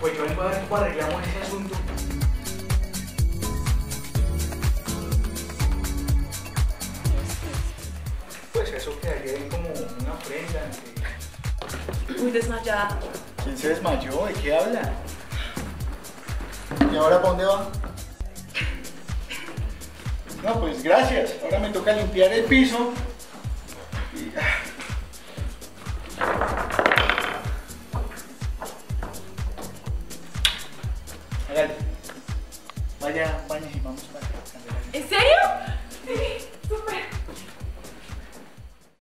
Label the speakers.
Speaker 1: puede ver cómo arreglamos ese asunto. Pues eso quedaría como una ofrenda. entre-
Speaker 2: Muy desmayada.
Speaker 1: ¿Quién se desmayó? ¿De qué habla? ¿Y ahora para dónde va? No, pues gracias. Ahora me toca limpiar el piso. Y... Hágale. Vaya, vaya y vamos para